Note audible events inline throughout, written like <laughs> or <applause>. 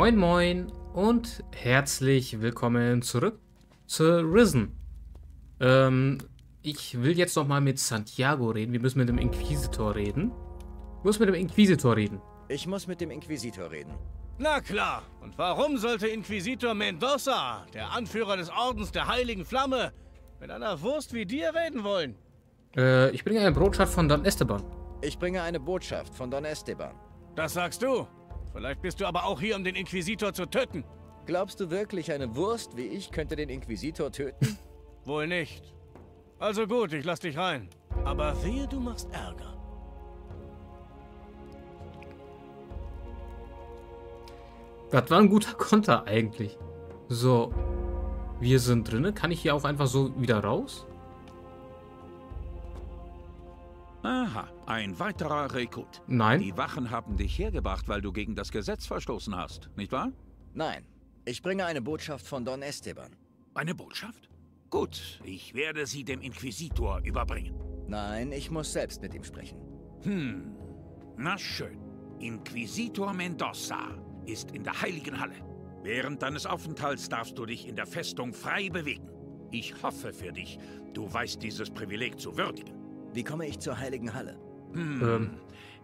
Moin Moin und herzlich willkommen zurück zu Risen. Ähm, ich will jetzt nochmal mit Santiago reden. Wir müssen mit dem Inquisitor reden. Ich muss mit dem Inquisitor reden. Ich muss mit dem Inquisitor reden. Na klar. Und warum sollte Inquisitor Mendoza, der Anführer des Ordens der Heiligen Flamme, mit einer Wurst wie dir reden wollen? Äh, ich bringe eine Botschaft von Don Esteban. Ich bringe eine Botschaft von Don Esteban. Das sagst du. Vielleicht bist du aber auch hier, um den Inquisitor zu töten. Glaubst du wirklich, eine Wurst wie ich könnte den Inquisitor töten? <laughs> Wohl nicht. Also gut, ich lass dich rein. Aber wehe, du machst Ärger. Das war ein guter Konter eigentlich. So, wir sind drinne. Kann ich hier auch einfach so wieder raus? Aha, ein weiterer Rekrut. Nein. Die Wachen haben dich hergebracht, weil du gegen das Gesetz verstoßen hast, nicht wahr? Nein. Ich bringe eine Botschaft von Don Esteban. Eine Botschaft? Gut, ich werde sie dem Inquisitor überbringen. Nein, ich muss selbst mit ihm sprechen. Hm, na schön. Inquisitor Mendoza ist in der Heiligen Halle. Während deines Aufenthalts darfst du dich in der Festung frei bewegen. Ich hoffe für dich, du weißt dieses Privileg zu würdigen. Wie komme ich zur Heiligen Halle? Hm, Ähm.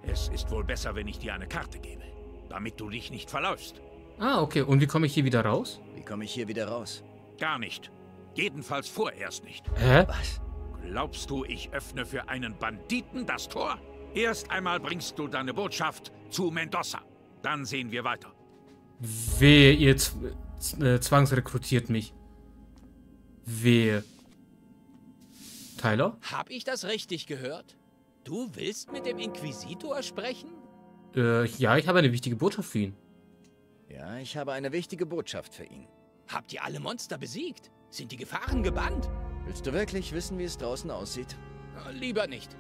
es ist wohl besser, wenn ich dir eine Karte gebe, damit du dich nicht verläufst. Ah, okay. Und wie komme ich hier wieder raus? Wie komme ich hier wieder raus? Gar nicht. Jedenfalls vorerst nicht. Hä? Was? Glaubst du, ich öffne für einen Banditen das Tor? Erst einmal bringst du deine Botschaft zu Mendoza. Dann sehen wir weiter. Wehe, ihr äh, zwangsrekrutiert mich. Wehe. Tyler? Hab ich das richtig gehört? Du willst mit dem Inquisitor sprechen? Äh, ja, ich habe eine wichtige Botschaft für ihn. Ja, ich habe eine wichtige Botschaft für ihn. Habt ihr alle Monster besiegt? Sind die Gefahren gebannt? Willst du wirklich wissen, wie es draußen aussieht? Lieber nicht.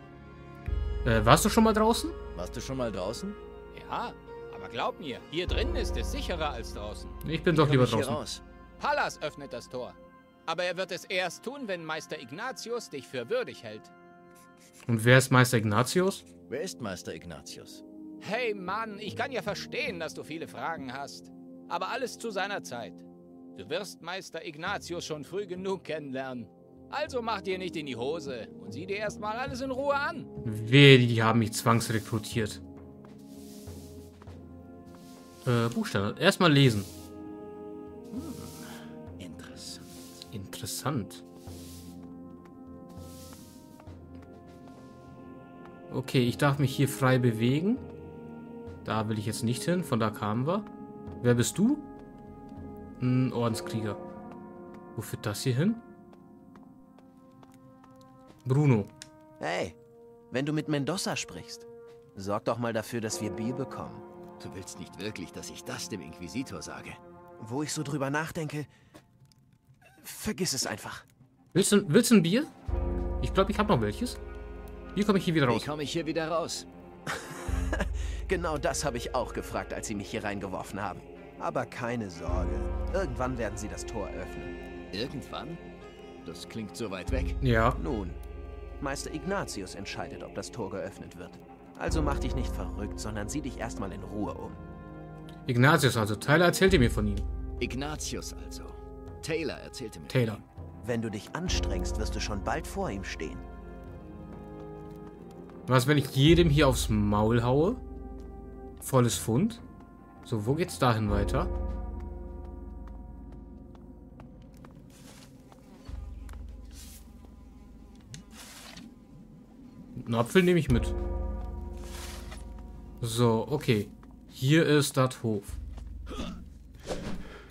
Äh, warst du schon mal draußen? Warst du schon mal draußen? Ja, aber glaub mir, hier drin ist es sicherer als draußen. Ich bin Wie doch lieber draußen. raus? Pallas öffnet das Tor. Aber er wird es erst tun, wenn Meister Ignatius dich für würdig hält. Und wer ist Meister Ignatius? Wer ist Meister Ignatius? Hey Mann, ich kann ja verstehen, dass du viele Fragen hast. Aber alles zu seiner Zeit. Du wirst Meister Ignatius schon früh genug kennenlernen. Also mach dir nicht in die Hose und sieh dir erstmal alles in Ruhe an. Wehe, die haben mich zwangsrekrutiert. Äh, Buchstaben. Erstmal lesen. Interessant. Interessant. Okay, ich darf mich hier frei bewegen. Da will ich jetzt nicht hin, von da kamen wir. Wer bist du? Ein Ordenskrieger. Wo führt das hier hin? Bruno. Hey, wenn du mit Mendoza sprichst, sorg doch mal dafür, dass wir Bier bekommen. Du willst nicht wirklich, dass ich das dem Inquisitor sage? Wo ich so drüber nachdenke, vergiss es einfach. Willst du, willst du ein Bier? Ich glaube, ich habe noch welches. Wie komme ich hier wieder Wie raus? komme ich hier wieder raus? <laughs> Genau das habe ich auch gefragt, als sie mich hier reingeworfen haben. Aber keine Sorge, irgendwann werden sie das Tor öffnen. Irgendwann? Das klingt so weit weg. Ja. Nun, Meister Ignatius entscheidet, ob das Tor geöffnet wird. Also mach dich nicht verrückt, sondern sieh dich erstmal in Ruhe um. Ignatius also. Tyler erzählte mir von ihm. Ignatius also. Taylor erzählte mir. Taylor. Wenn du dich anstrengst, wirst du schon bald vor ihm stehen. Was, wenn ich jedem hier aufs Maul haue? Volles Pfund. So, wo geht's dahin weiter? Einen Apfel nehme ich mit. So, okay. Hier ist das Hof.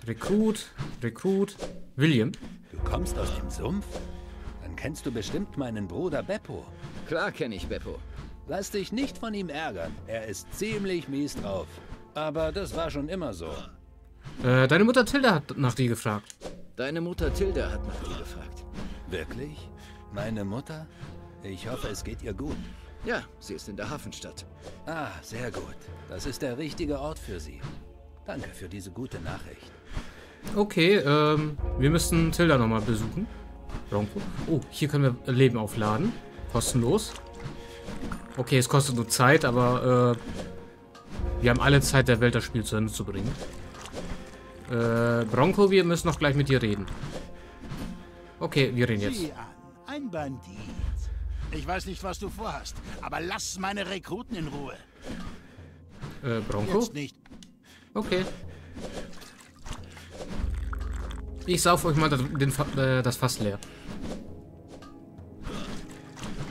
Rekrut, Rekrut. William. Du kommst aus dem Sumpf? Dann kennst du bestimmt meinen Bruder Beppo. Klar kenne ich Beppo. Lass dich nicht von ihm ärgern. Er ist ziemlich mies drauf. Aber das war schon immer so. Äh, deine Mutter Tilda hat nach dir gefragt. Deine Mutter Tilda hat nach dir gefragt. Wirklich? Meine Mutter? Ich hoffe, es geht ihr gut. Ja, sie ist in der Hafenstadt. Ah, sehr gut. Das ist der richtige Ort für sie. Danke für diese gute Nachricht. Okay, ähm, wir müssen Tilda nochmal besuchen. Irgendwo. Oh, hier können wir Leben aufladen. Kostenlos. Okay, es kostet nur Zeit, aber äh, wir haben alle Zeit der Welt, das Spiel zu Ende zu bringen. Äh, Bronco, wir müssen noch gleich mit dir reden. Okay, wir reden jetzt. Ein Bandit. Ich weiß nicht, was du vorhast, aber lass meine Rekruten in Ruhe. Äh, Bronco? Jetzt nicht. Okay. Ich sauf euch mal das, den, äh, das Fass leer.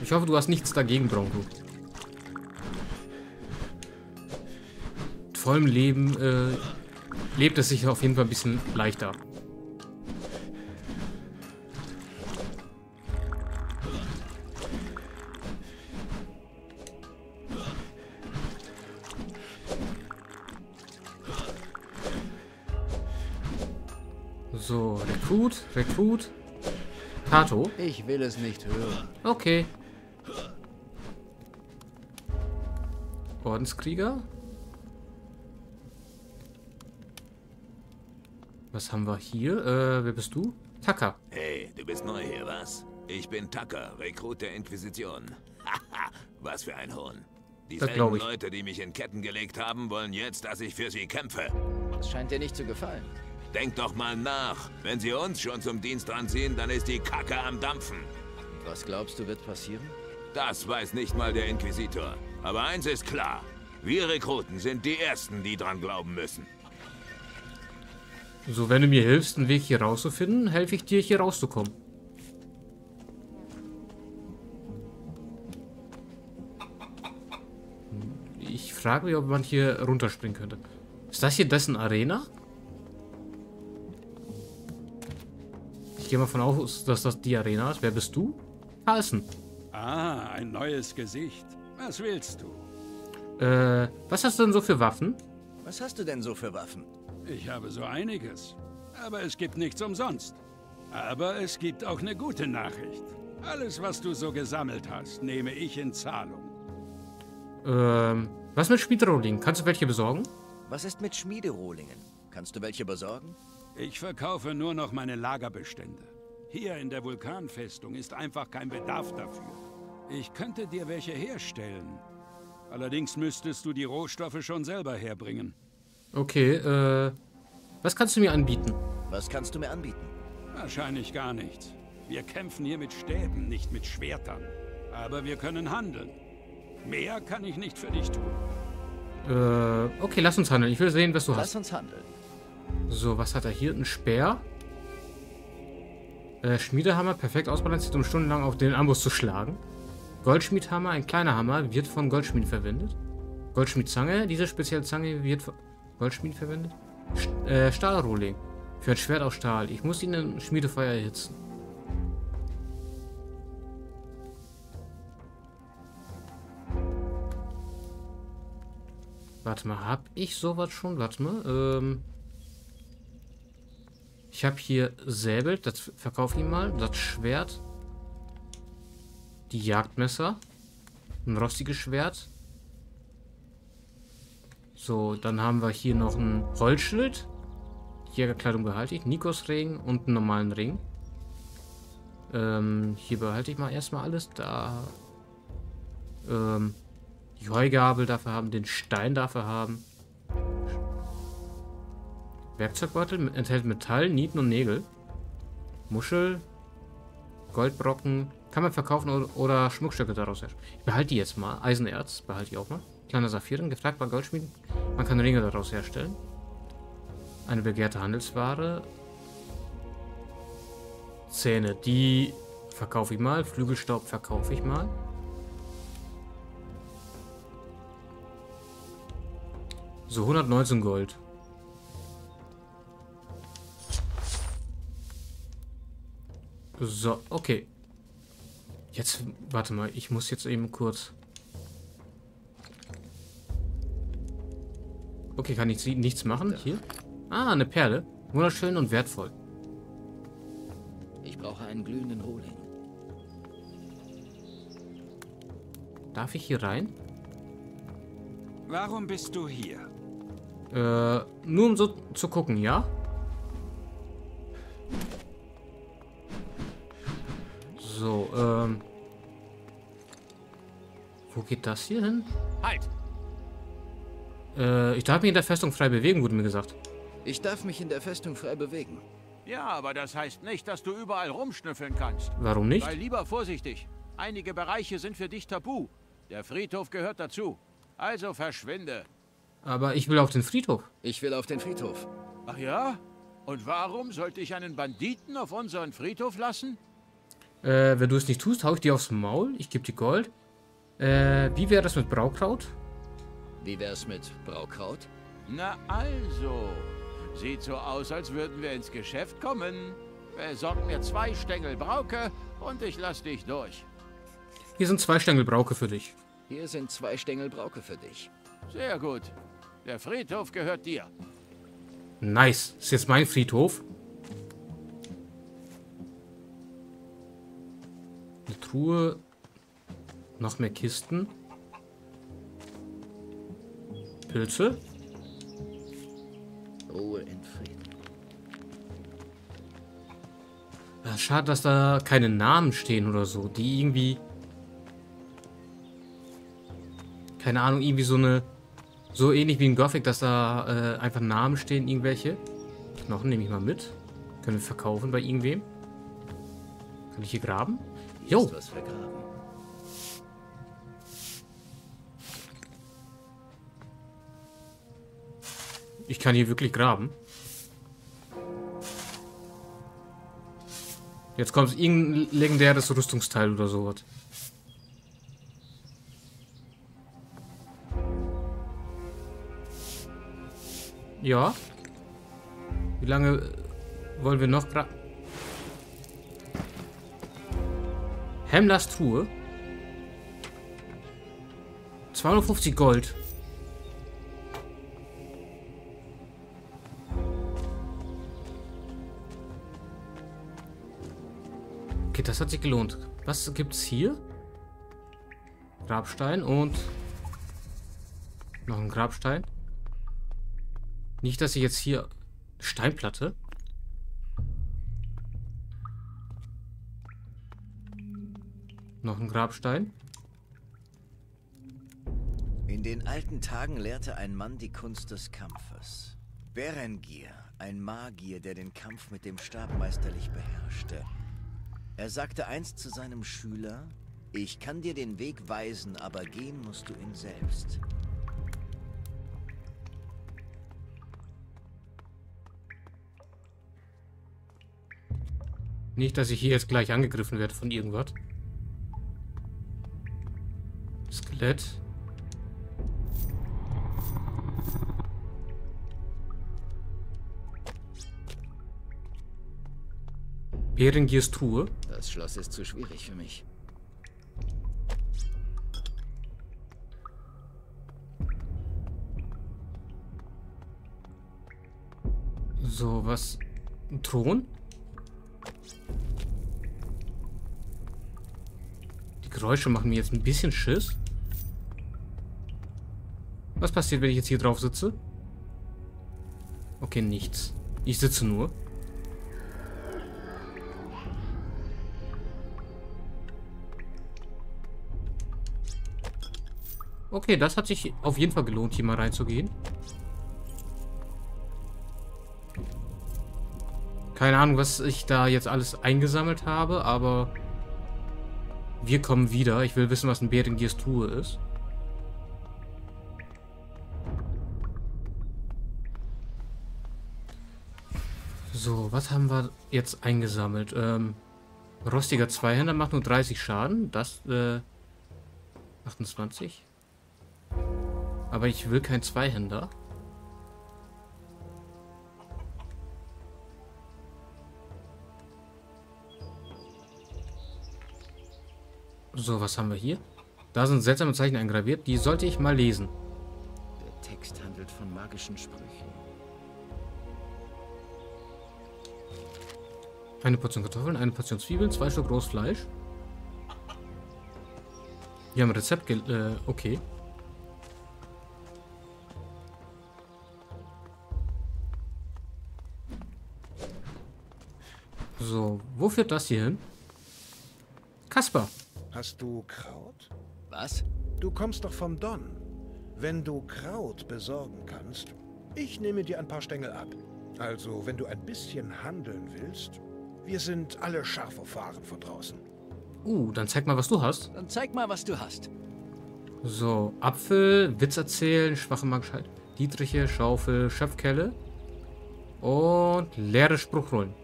Ich hoffe, du hast nichts dagegen, Bronco. Mit vollem Leben äh, lebt es sich auf jeden Fall ein bisschen leichter. Rekrut, Rekrut. Kato. Ich will es nicht hören. Okay. Ordenskrieger. Was haben wir hier? Äh, wer bist du? Taka. Hey, du bist neu hier, was? Ich bin Tucker, Rekrut der Inquisition. Haha, <laughs> was für ein Hohn. Ich. Leute, die mich in Ketten gelegt haben, wollen jetzt, dass ich für sie kämpfe. Das scheint dir nicht zu gefallen. Denk doch mal nach. Wenn sie uns schon zum Dienst ranziehen, dann ist die Kacke am Dampfen. Was glaubst du, wird passieren? Das weiß nicht mal der Inquisitor. Aber eins ist klar. Wir Rekruten sind die Ersten, die dran glauben müssen. So, wenn du mir hilfst, einen Weg hier rauszufinden, helfe ich dir, hier rauszukommen. Ich frage mich, ob man hier runterspringen könnte. Ist das hier dessen Arena? Ich gehe mal von aus, dass das die Arena ist. Wer bist du? Carlson. Ah, ein neues Gesicht. Was willst du? Äh, was hast du denn so für Waffen? Was hast du denn so für Waffen? Ich habe so einiges. Aber es gibt nichts umsonst. Aber es gibt auch eine gute Nachricht. Alles, was du so gesammelt hast, nehme ich in Zahlung. Ähm, was mit Speedrolling? Kannst du welche besorgen? Was ist mit Schmiederohlingen? Kannst du welche besorgen? Ich verkaufe nur noch meine Lagerbestände. Hier in der Vulkanfestung ist einfach kein Bedarf dafür. Ich könnte dir welche herstellen. Allerdings müsstest du die Rohstoffe schon selber herbringen. Okay, äh, was kannst du mir anbieten? Was kannst du mir anbieten? Wahrscheinlich gar nichts. Wir kämpfen hier mit Stäben, nicht mit Schwertern. Aber wir können handeln. Mehr kann ich nicht für dich tun. Äh, okay, lass uns handeln. Ich will sehen, was du Lass hast. uns handeln. So, was hat er hier? Ein Speer. Äh, Schmiedehammer, perfekt ausbalanciert, um stundenlang auf den Amboss zu schlagen. Goldschmiedhammer, ein kleiner Hammer, wird von Goldschmieden verwendet. Goldschmiedzange, diese spezielle Zange wird von Goldschmied verwendet. St äh, Stahlrohling. Für ein Schwert aus Stahl. Ich muss ihn im Schmiedefeuer erhitzen. Warte mal, hab ich sowas schon? Warte mal, ähm... Ich habe hier Säbel, das verkaufe ich mal. Das Schwert. Die Jagdmesser. Ein rostiges Schwert. So, dann haben wir hier noch ein Holzschild. Jägerkleidung behalte ich. Nikos Ring und einen normalen Ring. Ähm, hier behalte ich mal erstmal alles. Da. Ähm, die Heugabel dafür haben, den Stein dafür haben. Werkzeugbeutel enthält Metall, Nieten und Nägel. Muschel, Goldbrocken. Kann man verkaufen oder, Schmuckstücke daraus herstellen. Ich behalte die jetzt mal. Eisenerz behalte ich auch mal. Kleiner Saphiren, gefragt bei Goldschmieden. Man kann Ringe daraus herstellen. Eine begehrte Handelsware. Zähne, die verkaufe ich mal. Flügelstaub verkaufe ich mal. So, 119 Gold. So, okay. Jetzt, warte mal, ich muss jetzt eben kurz... Okay, kann ich sie- nichts machen? Hier? Ah, eine Perle. Wunderschön und wertvoll. Ich brauche einen glühenden Rohling. Darf ich hier rein? Warum bist du hier? Äh, nur um so zu gucken, ja? Wo geht das hier hin? Halt! Äh, ich darf mich in der Festung frei bewegen, wurde mir gesagt. Ich darf mich in der Festung frei bewegen. Ja, aber das heißt nicht, dass du überall rumschnüffeln kannst. Warum nicht? Sei lieber vorsichtig. Einige Bereiche sind für dich tabu. Der Friedhof gehört dazu. Also verschwinde. Aber ich will auf den Friedhof. Ich will auf den Friedhof. Ach ja? Und warum sollte ich einen Banditen auf unseren Friedhof lassen? Äh, wenn du es nicht tust, hau ich dir aufs Maul. Ich gebe dir Gold. Äh, wie wäre das mit Braukraut? Wie wär's mit Braukraut? Na also. Sieht so aus, als würden wir ins Geschäft kommen. Besorg mir zwei Stängel Brauke und ich lass dich durch. Hier sind zwei Stängel Brauke für dich. Hier sind zwei Stängel Brauke für dich. Sehr gut. Der Friedhof gehört dir. Nice. Ist jetzt mein Friedhof. Eine Truhe. Noch mehr Kisten. Pilze. Ruhe in Frieden. Ja, schade, dass da keine Namen stehen oder so. Die irgendwie... Keine Ahnung, irgendwie so eine... So ähnlich wie in Gothic, dass da äh, einfach Namen stehen, irgendwelche. Knochen nehme ich mal mit. Können wir verkaufen bei irgendwem. Kann ich hier graben? Hier Jo. ist was vergraben. Ich kann hier wirklich graben. Jetzt kommt irgendein legendäres Rüstungsteil oder sowas. Ja. Wie lange äh, wollen wir noch graben? Hemmlers Truhe. 250 Gold. Das hat sich gelohnt. Was gibt's hier? Grabstein und noch ein Grabstein. Nicht, dass ich jetzt hier Steinplatte. Noch ein Grabstein. In den alten Tagen lehrte ein Mann die Kunst des Kampfes. Berengier, ein Magier, der den Kampf mit dem Stab meisterlich beherrschte. Er sagte einst zu seinem Schüler, ich kann dir den Weg weisen, aber gehen musst du ihn selbst. Nicht, dass ich hier jetzt gleich angegriffen werde von irgendwas. Skelett. Berengiers Truhe. Das Schloss ist zu schwierig für mich. So, was? Ein Thron? Die Geräusche machen mir jetzt ein bisschen Schiss. Was passiert, wenn ich jetzt hier drauf sitze? Okay, nichts. Ich sitze nur. Okay, das hat sich auf jeden Fall gelohnt, hier mal reinzugehen. Keine Ahnung, was ich da jetzt alles eingesammelt habe, aber wir kommen wieder. Ich will wissen, was ein Berengiers Truhe ist. So, was haben wir jetzt eingesammelt? Ähm, rostiger Zweihänder macht nur 30 Schaden. Das, äh, 28. Aber ich will kein Zweihänder. So, was haben wir hier? Da sind seltsame Zeichen eingraviert. Die sollte ich mal lesen. Der Text handelt von magischen Sprüchen. Eine Portion Kartoffeln, eine Portion Zwiebeln, zwei Stück rohes Fleisch. Wir haben ein Rezept gel... Äh, okay. Wo führt das hier hin? Kasper. Hast du Kraut? Was? Du kommst doch vom Don. Wenn du Kraut besorgen kannst, ich nehme dir ein paar Stängel ab. Also, wenn du ein bisschen handeln willst, wir sind alle scharf auf Waren von draußen. Uh, dann zeig mal, was du hast. Dann zeig mal, was du hast. So, Apfel, Witz erzählen, schwache Magscheid, Dietriche, Schaufel, Schöpfkelle und leere Spruchrollen.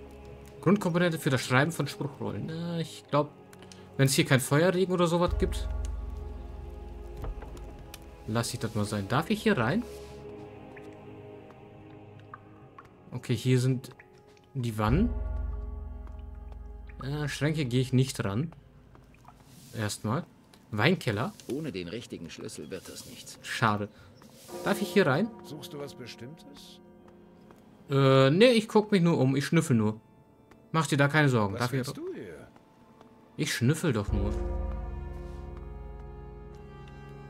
Grundkomponente für das Schreiben von Spruchrollen. Äh, ich glaube, wenn es hier kein Feuerregen oder sowas gibt, lasse ich das mal sein. Darf ich hier rein? Okay, hier sind die Wannen. Äh, Schränke gehe ich nicht ran. Erstmal. Weinkeller. Ohne den richtigen Schlüssel wird das nichts. Schade. Darf ich hier rein? Suchst du was Bestimmtes? Äh, nee, ich guck mich nur um. Ich schnüffel nur. Mach dir da keine Sorgen. Was Darf ich, willst du hier? ich schnüffel doch nur.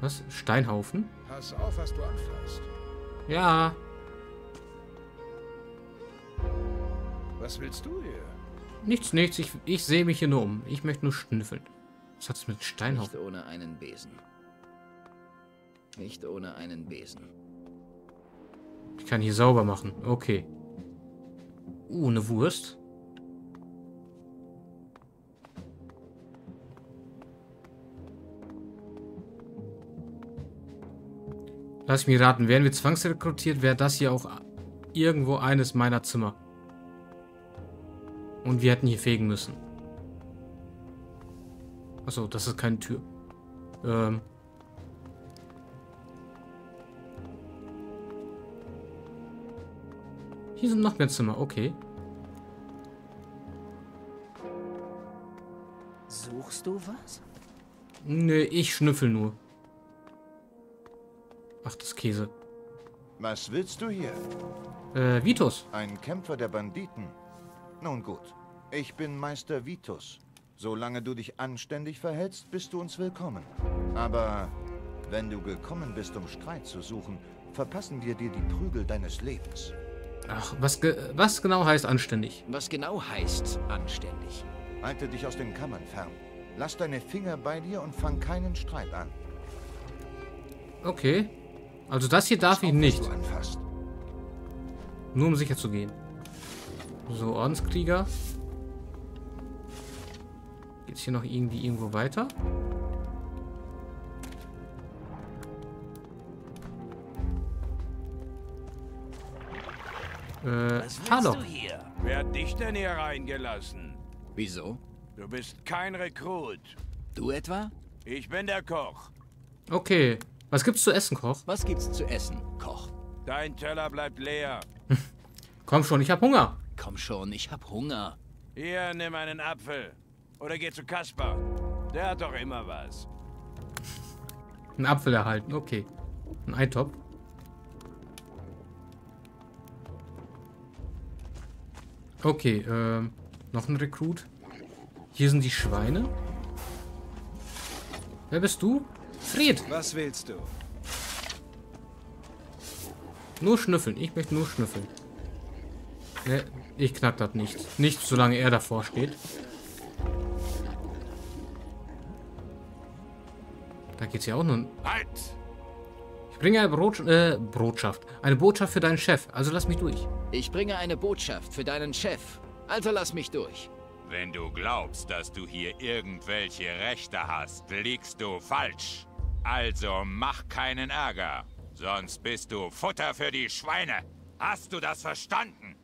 Was? Steinhaufen? Pass auf, was du anfasst. Ja. Was willst du hier? Nichts, nichts. Ich, ich sehe mich hier nur um. Ich möchte nur schnüffeln. Was hat's mit Steinhaufen? Nicht ohne einen Besen. Nicht ohne einen Besen. Ich kann hier sauber machen. Okay. Uh, eine Wurst. Lass mich raten, wären wir zwangsrekrutiert, wäre das hier auch irgendwo eines meiner Zimmer. Und wir hätten hier fegen müssen. Achso, das ist keine Tür. Ähm. Hier sind noch mehr Zimmer, okay. Suchst du was? Nö, ich schnüffel nur. Ach, das Käse. Was willst du hier? Äh, Vitus. Ein Kämpfer der Banditen? Nun gut, ich bin Meister Vitus. Solange du dich anständig verhältst, bist du uns willkommen. Aber wenn du gekommen bist, um Streit zu suchen, verpassen wir dir die Prügel deines Lebens. Ach, was, ge was genau heißt anständig? Was genau heißt anständig? Halte dich aus den Kammern fern. Lass deine Finger bei dir und fang keinen Streit an. Okay. Also das hier darf ich nicht. Nur um sicher zu gehen. So, Ordenskrieger. Geht's hier noch irgendwie irgendwo weiter? Äh, hallo. Wer hat dich denn hier reingelassen? Wieso? Du bist kein Rekrut. Du etwa? Ich bin der Koch. Okay. Was gibt's zu essen, Koch? Was gibt's zu essen, Koch? Dein Teller bleibt leer. <laughs> Komm schon, ich hab Hunger. Komm schon, ich hab Hunger. Hier, nimm einen Apfel. Oder geh zu Kaspar. Der hat doch immer was. Ein Apfel erhalten, okay. Ein Eintopf. Okay, ähm, noch ein Rekrut. Hier sind die Schweine. Wer bist du? Fried. Was willst du? Nur schnüffeln. Ich möchte nur schnüffeln. Ne, ich knack das nicht. Nicht, solange er davor steht. Da geht's ja auch nur... Halt! Ich bringe eine Brot, äh, Botschaft. Eine Botschaft für deinen Chef. Also lass mich durch. Ich bringe eine Botschaft für deinen Chef. Also lass mich durch. Wenn du glaubst, dass du hier irgendwelche Rechte hast, liegst du falsch. Also mach keinen Ärger, sonst bist du Futter für die Schweine. Hast du das verstanden?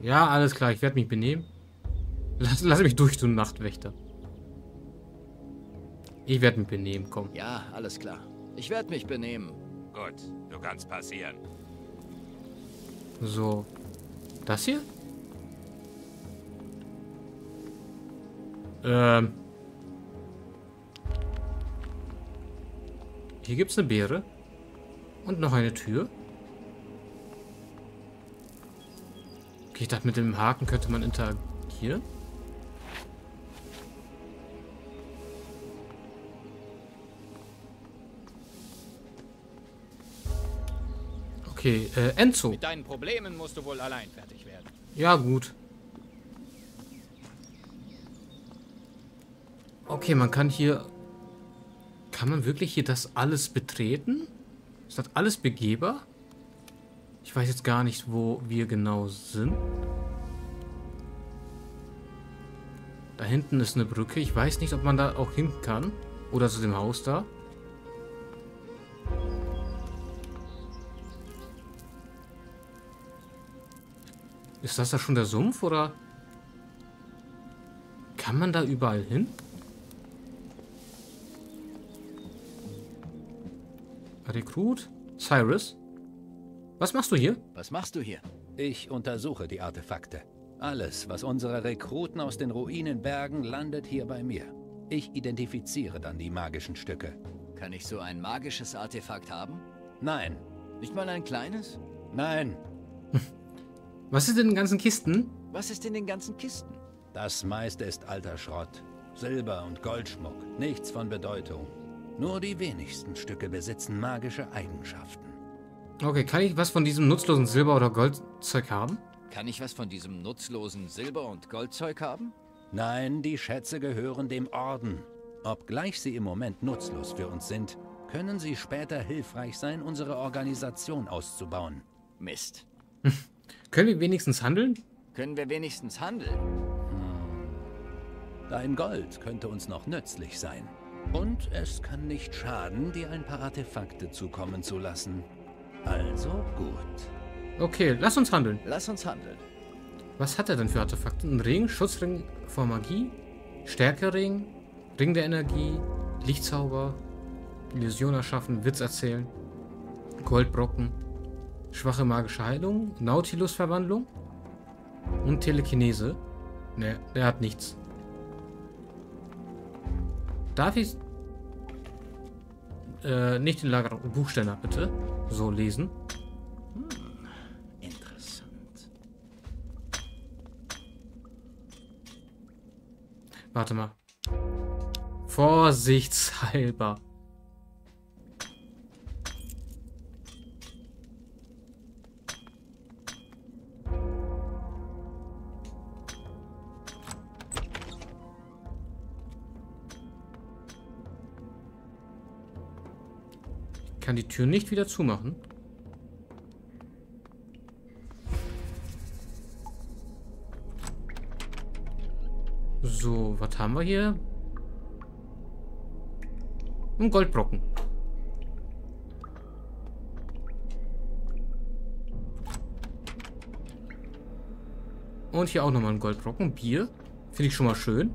Ja, alles klar. Ich werde mich benehmen. Lass, lass mich durch, du Nachtwächter. Ich werde mich benehmen, komm. Ja, alles klar. Ich werde mich benehmen. Gut, du kannst passieren. So. Das hier? Ähm. Hier gibt es eine Beere. Und noch eine Tür. Okay, ich dachte, mit dem Haken könnte man interagieren. Okay, äh, Enzo. Mit deinen Problemen musst du wohl allein fertig werden. Ja, gut. Okay, man kann hier... Kann man wirklich hier das alles betreten? Ist das alles begehbar? Ich weiß jetzt gar nicht, wo wir genau sind. Da hinten ist eine Brücke. Ich weiß nicht, ob man da auch hin kann. Oder zu dem Haus da. Ist das da schon der Sumpf oder... Kann man da überall hin? Rekrut? Cyrus? Was machst du hier? Was machst du hier? Ich untersuche die Artefakte. Alles, was unsere Rekruten aus den Ruinen bergen, landet hier bei mir. Ich identifiziere dann die magischen Stücke. Kann ich so ein magisches Artefakt haben? Nein. Nicht mal ein kleines? Nein. <laughs> Was ist in den ganzen Kisten? Was ist in den ganzen Kisten? Das meiste ist alter Schrott. Silber und Goldschmuck. Nichts von Bedeutung. Nur die wenigsten Stücke besitzen magische Eigenschaften. Okay, kann ich was von diesem nutzlosen Silber- oder Goldzeug haben? Kann ich was von diesem nutzlosen Silber- und Goldzeug haben? Nein, die Schätze gehören dem Orden. Obgleich sie im Moment nutzlos für uns sind, können sie später hilfreich sein, unsere Organisation auszubauen. Mist. <laughs> Können wir wenigstens handeln? Können wir wenigstens handeln? Hm. Dein Gold könnte uns noch nützlich sein. Und es kann nicht schaden, dir ein paar Artefakte zukommen zu lassen. Also gut. Okay, lass uns handeln. Lass uns handeln. Was hat er denn für Artefakte? Ein Ring, Schutzring vor Magie, Stärkering, Ring der Energie, Lichtzauber, Illusion erschaffen, Witz erzählen, Goldbrocken, schwache magische Heilung, Nautilus-Verwandlung und Telekinese. Ne, der hat nichts. Darf ich äh, nicht den Lager Buchständer bitte so lesen? Hm, interessant. Warte mal. Vorsichtshalber. Die Tür nicht wieder zumachen. So, was haben wir hier? Ein Goldbrocken. Und hier auch nochmal ein Goldbrocken. Bier. Finde ich schon mal schön.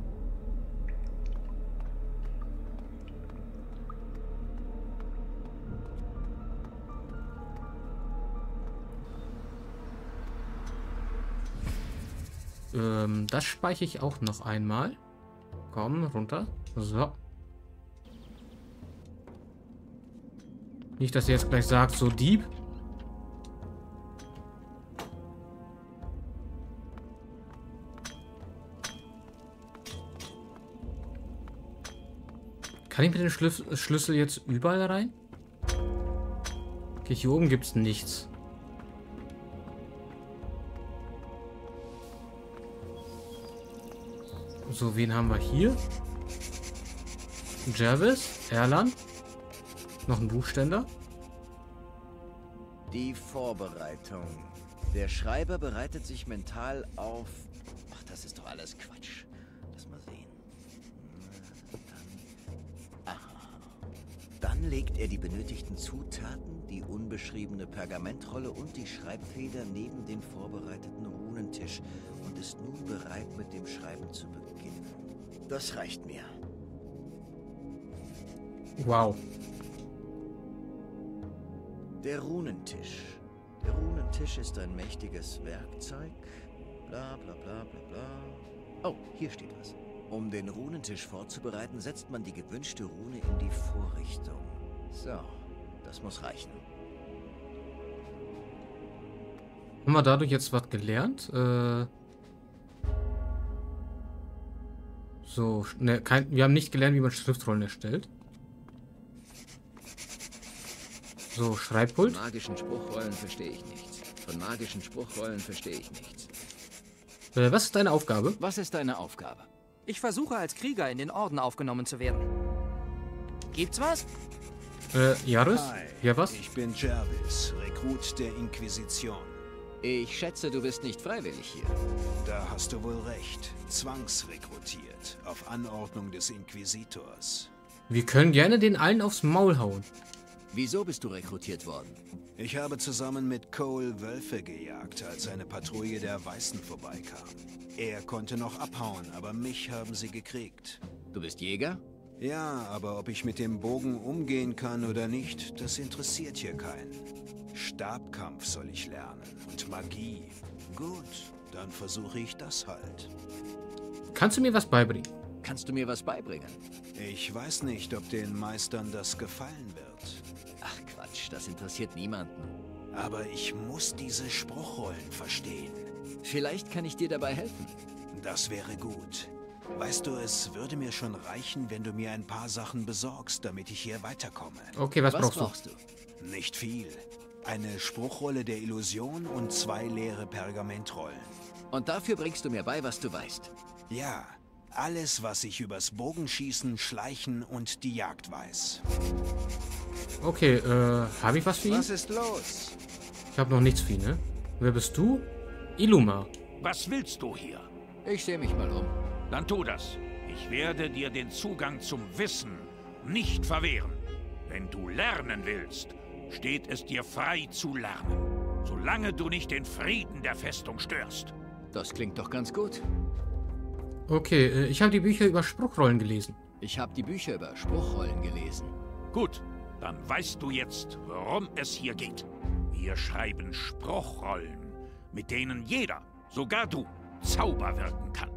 Ähm, das speichere ich auch noch einmal. Komm, runter. So. Nicht, dass ihr jetzt gleich sagt, so Dieb. Kann ich mit dem Schlüs Schlüssel jetzt überall rein? Okay, hier oben gibt es nichts. So, wen haben wir hier? Jervis, Erland. Noch ein Buchständer. Die Vorbereitung. Der Schreiber bereitet sich mental auf... Ach, das ist doch alles Quatsch. Lass mal sehen. Dann... Aha. Dann legt er die benötigten Zutaten, die unbeschriebene Pergamentrolle und die Schreibfeder neben den vorbereiteten Runentisch und ist nun bereit, mit dem Schreiben zu beginnen. Das reicht mir. Wow. Der Runentisch. Der Runentisch ist ein mächtiges Werkzeug. Bla bla bla bla bla. Oh, hier steht was. Um den Runentisch vorzubereiten, setzt man die gewünschte Rune in die Vorrichtung. So, das muss reichen. Haben wir dadurch jetzt was gelernt? Äh so, ne, kein, wir haben nicht gelernt, wie man Schriftrollen erstellt. So, Schreibpult. Von magischen Spruchrollen verstehe ich nichts. Von magischen Spruchrollen verstehe ich nichts. Äh, was ist deine Aufgabe? Was ist deine Aufgabe? Ich versuche als Krieger in den Orden aufgenommen zu werden. Gibt's was? Äh, Jaris? Hi, Ja, was? Ich bin Jervis, Rekrut Rekrut der Inquisition. Ich schätze, du bist nicht freiwillig hier. Da hast du wohl recht. Zwangsrekrutiert. Auf Anordnung des Inquisitors. Wir können gerne den allen aufs Maul hauen. Wieso bist du rekrutiert worden? Ich habe zusammen mit Cole Wölfe gejagt, als eine Patrouille der Weißen vorbeikam. Er konnte noch abhauen, aber mich haben sie gekriegt. Du bist Jäger? Ja, aber ob ich mit dem Bogen umgehen kann oder nicht, das interessiert hier keinen. Stabkampf soll ich lernen und Magie. Gut, dann versuche ich das halt. Kannst du mir was beibringen? Kannst du mir was beibringen? Ich weiß nicht, ob den Meistern das gefallen wird. Ach Quatsch, das interessiert niemanden. Aber ich muss diese Spruchrollen verstehen. Vielleicht kann ich dir dabei helfen. Das wäre gut. Weißt du, es würde mir schon reichen, wenn du mir ein paar Sachen besorgst, damit ich hier weiterkomme. Okay, was, was brauchst, brauchst du? du? Nicht viel. Eine Spruchrolle der Illusion und zwei leere Pergamentrollen. Und dafür bringst du mir bei, was du weißt? Ja, alles, was ich übers Bogenschießen, Schleichen und die Jagd weiß. Okay, äh, habe ich was für ihn? Was ist los? Ich habe noch nichts für ihn, ne? Wer bist du? Iluma. Was willst du hier? Ich sehe mich mal um. Dann tu das. Ich werde dir den Zugang zum Wissen nicht verwehren. Wenn du lernen willst, steht es dir frei zu lernen. Solange du nicht den Frieden der Festung störst. Das klingt doch ganz gut. Okay, äh, ich habe die Bücher über Spruchrollen gelesen. Ich habe die Bücher über Spruchrollen gelesen. Gut, dann weißt du jetzt, worum es hier geht. Wir schreiben Spruchrollen, mit denen jeder, sogar du, Zauber wirken kann.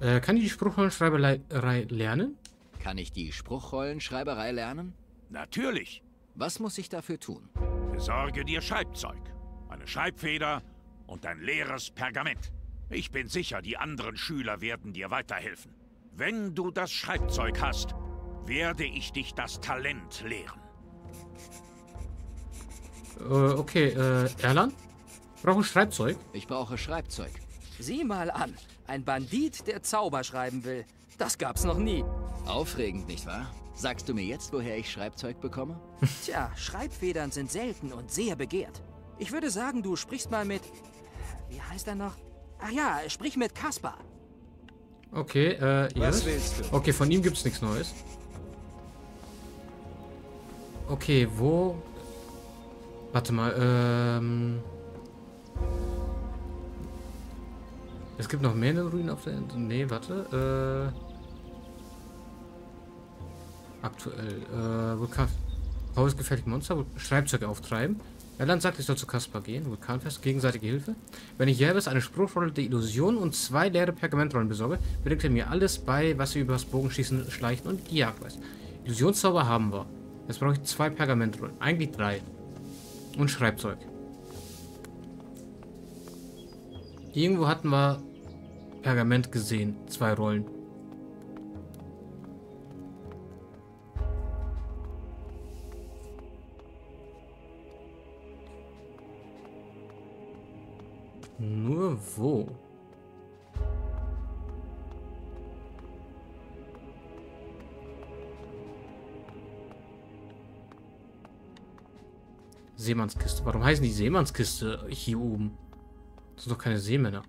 Äh, kann ich die Spruchrollenschreiberei lernen? Kann ich die Spruchrollenschreiberei lernen? Natürlich. Was muss ich dafür tun? Besorge dir Schreibzeug, eine Schreibfeder und ein leeres Pergament. Ich bin sicher, die anderen Schüler werden dir weiterhelfen. Wenn du das Schreibzeug hast, werde ich dich das Talent lehren. Äh, okay, äh, Erlan? Brauche Schreibzeug? Ich brauche Schreibzeug. Sieh mal an. Ein Bandit, der Zauber schreiben will. Das gab's noch nie. Aufregend, nicht wahr? Sagst du mir jetzt, woher ich Schreibzeug bekomme? <laughs> Tja, Schreibfedern sind selten und sehr begehrt. Ich würde sagen, du sprichst mal mit... Wie heißt er noch? Ach ja, sprich mit Kaspar. Okay, äh, yes. Was willst du? Okay, von ihm gibt's nichts Neues. Okay, wo... Warte mal, ähm... Es gibt noch mehr Ruinen auf der Insel. Nee, warte. Aktuell. Äh, Vulkan... Haus gefährliche Monster. Schreibzeug auftreiben. Erland sagt, ich soll zu Kaspar gehen. Vulkanfest. Gegenseitige Hilfe. Wenn ich Jervis eine Spruchrolle der Illusion und zwei leere Pergamentrollen besorge, bringt er mir alles bei, was er über das Bogenschießen, Schleichen und die Jagd weiß. Illusionszauber haben wir. Jetzt brauche ich zwei Pergamentrollen. Eigentlich drei. Und Schreibzeug. Irgendwo hatten wir Pergament gesehen. Zwei Rollen. Nur wo? Seemannskiste. Warum heißen die Seemannskiste hier oben? Das sind doch keine Seemänner.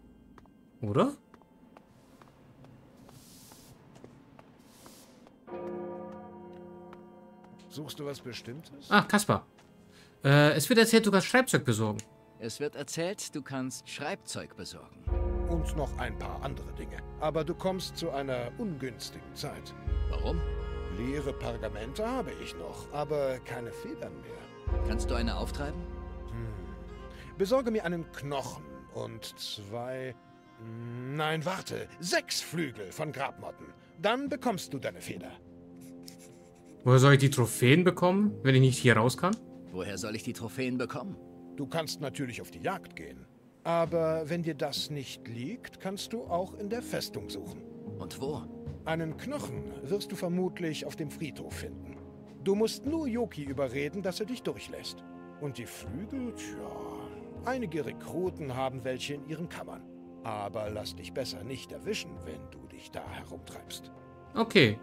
Oder? Suchst du was Bestimmtes? Ah, Kaspar. Äh, es wird erzählt, du kannst Schreibzeug besorgen. Es wird erzählt, du kannst Schreibzeug besorgen. Und noch ein paar andere Dinge. Aber du kommst zu einer ungünstigen Zeit. Warum? Leere Pergamente habe ich noch, aber keine Federn mehr. Kannst du eine auftreiben? Hm. Besorge mir einen Knochen und zwei... Nein, warte. Sechs Flügel von Grabmotten. Dann bekommst du deine Feder. Woher soll ich die Trophäen bekommen, wenn ich nicht hier raus kann? Woher soll ich die Trophäen bekommen? Du kannst natürlich auf die Jagd gehen. Aber wenn dir das nicht liegt, kannst du auch in der Festung suchen. Und wo? Einen Knochen wirst du vermutlich auf dem Friedhof finden. Du musst nur Yoki überreden, dass er dich durchlässt. Und die Flügel, tja, einige Rekruten haben welche in ihren Kammern. Aber lass dich besser nicht erwischen, wenn du dich da herumtreibst. Okay.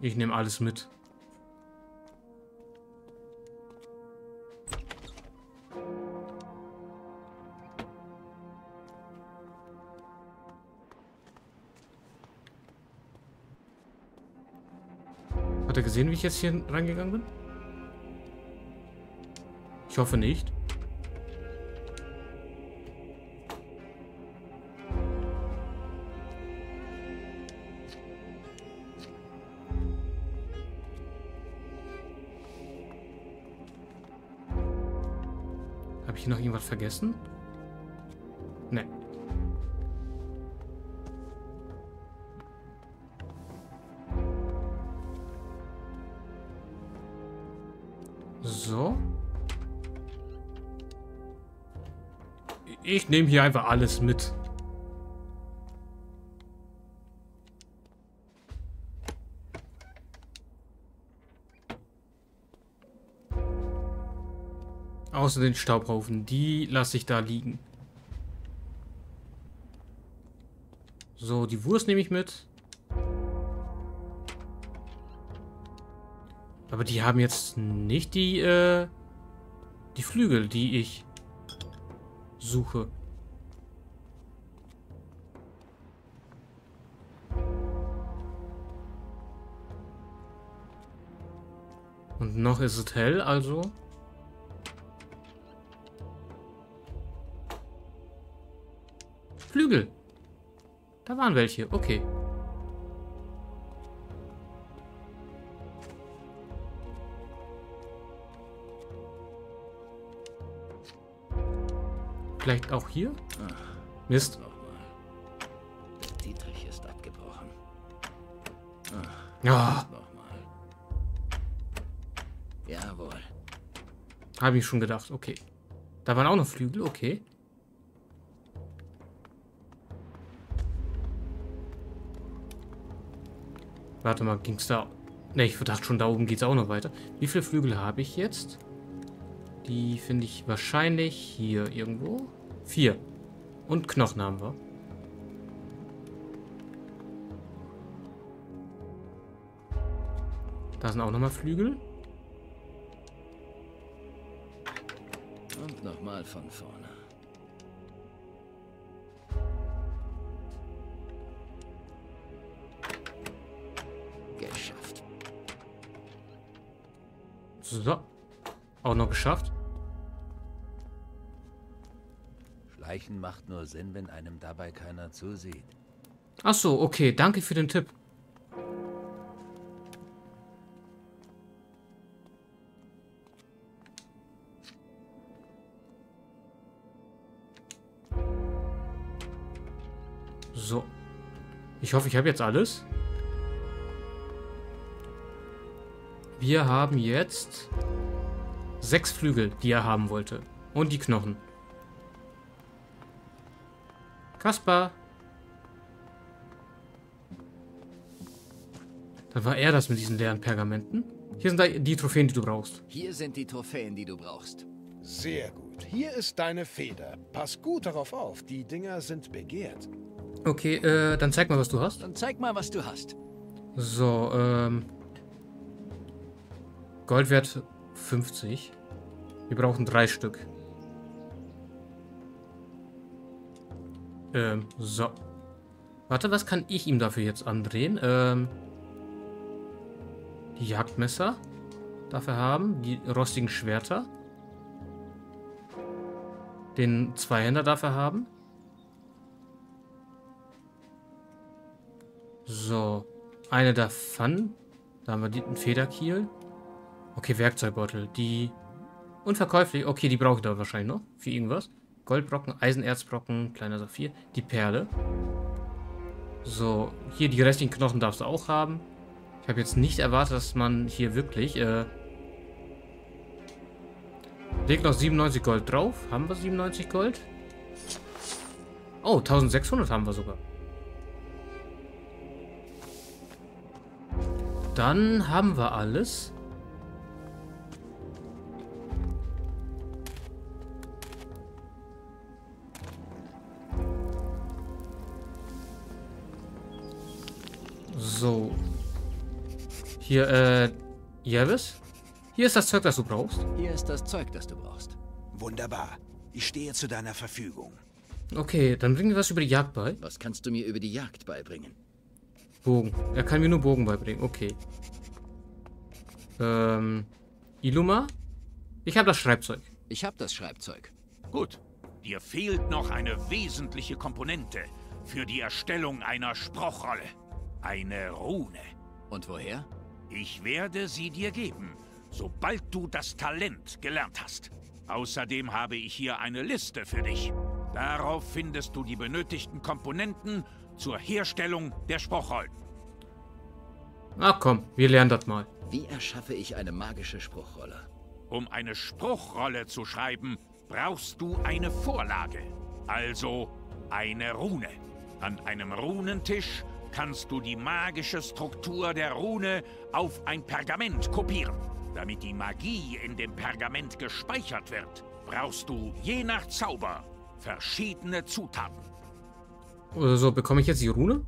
Ich nehme alles mit. Hat er gesehen, wie ich jetzt hier reingegangen bin? Ich hoffe nicht. Vergessen? Ne. So. Ich nehme hier einfach alles mit. Außer den Staubhaufen. Die lasse ich da liegen. So, die Wurst nehme ich mit. Aber die haben jetzt nicht die, äh, die Flügel, die ich suche. Und noch ist es hell, also... Da waren welche, okay. Vielleicht auch hier? Mist. Dietrich ist abgebrochen. Ja. Nochmal. Jawohl. Habe ich schon gedacht, okay. Da waren auch noch Flügel, okay. Warte mal, ging's da... Ne, ich dachte schon, da oben geht's auch noch weiter. Wie viele Flügel habe ich jetzt? Die finde ich wahrscheinlich hier irgendwo. Vier. Und Knochen haben wir. Da sind auch nochmal Flügel. Und nochmal von vorne. So. Auch noch geschafft. Schleichen macht nur Sinn, wenn einem dabei keiner zusieht. Ach so, okay. Danke für den Tipp. So. Ich hoffe, ich habe jetzt alles. Wir haben jetzt sechs Flügel, die er haben wollte. Und die Knochen. Kaspar. Dann war er das mit diesen leeren Pergamenten. Hier sind die Trophäen, die du brauchst. Hier sind die Trophäen, die du brauchst. Sehr gut. Hier ist deine Feder. Pass gut darauf auf. Die Dinger sind begehrt. Okay, äh, dann zeig mal, was du hast. Dann zeig mal, was du hast. So, ähm. Goldwert 50. Wir brauchen drei Stück. Ähm, so. Warte, was kann ich ihm dafür jetzt andrehen? Ähm. Die Jagdmesser dafür haben. Die rostigen Schwerter. Den Zweihänder dafür haben. So. Eine davon. Da haben wir den Federkiel. Okay, Werkzeugbeutel. Die unverkäuflich. Okay, die brauche ich da wahrscheinlich noch. Für irgendwas. Goldbrocken, Eisenerzbrocken, kleiner Saphir. Die Perle. So, hier die restlichen Knochen darfst du auch haben. Ich habe jetzt nicht erwartet, dass man hier wirklich... Äh, legt noch 97 Gold drauf. Haben wir 97 Gold? Oh, 1600 haben wir sogar. Dann haben wir alles. So. Hier, äh, Jervis? Hier ist das Zeug, das du brauchst. Hier ist das Zeug, das du brauchst. Wunderbar. Ich stehe zu deiner Verfügung. Okay, dann bringen wir was über die Jagd bei. Was kannst du mir über die Jagd beibringen? Bogen. Er kann mir nur Bogen beibringen. Okay. Ähm, Iluma? Ich habe das Schreibzeug. Ich habe das Schreibzeug. Gut. Dir fehlt noch eine wesentliche Komponente für die Erstellung einer Spruchrolle. Eine Rune. Und woher? Ich werde sie dir geben, sobald du das Talent gelernt hast. Außerdem habe ich hier eine Liste für dich. Darauf findest du die benötigten Komponenten zur Herstellung der Spruchrollen. Ach komm, wir lernen das mal. Wie erschaffe ich eine magische Spruchrolle? Um eine Spruchrolle zu schreiben, brauchst du eine Vorlage. Also eine Rune. An einem Runentisch kannst du die magische Struktur der Rune auf ein Pergament kopieren. Damit die Magie in dem Pergament gespeichert wird, brauchst du je nach Zauber verschiedene Zutaten. Oder so, bekomme ich jetzt die Rune?